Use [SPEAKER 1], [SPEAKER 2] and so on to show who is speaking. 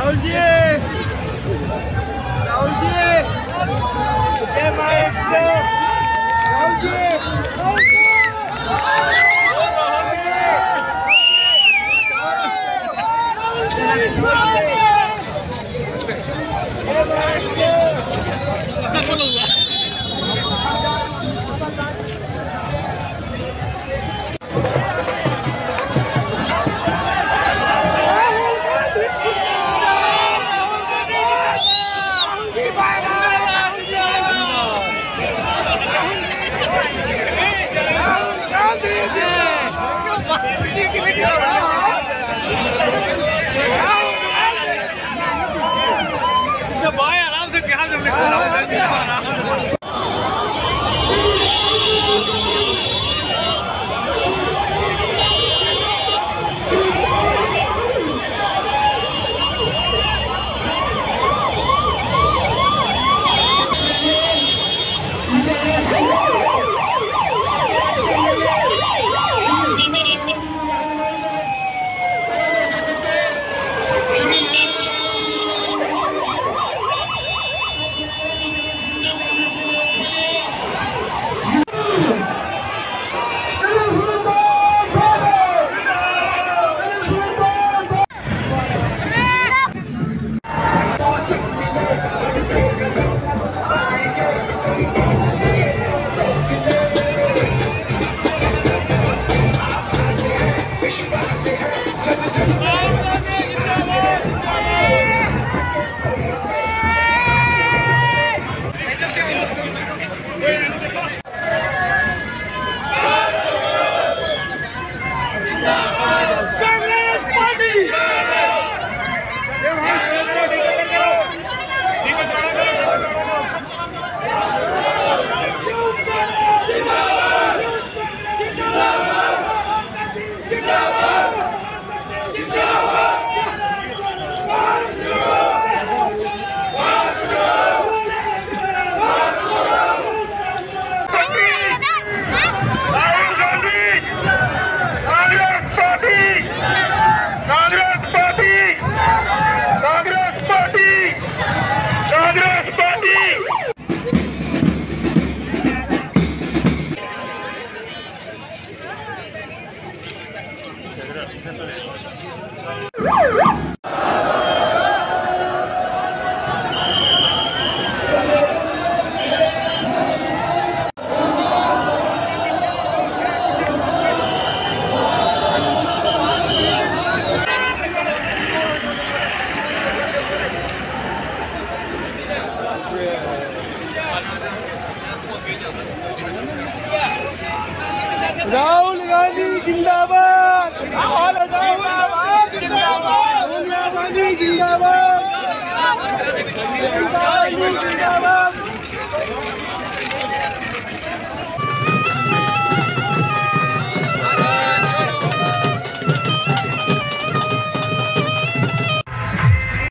[SPEAKER 1] Oh 10. राहुल
[SPEAKER 2] गांधी
[SPEAKER 1] जी राहुल गांधी जिंदाबाद जिंदाबाद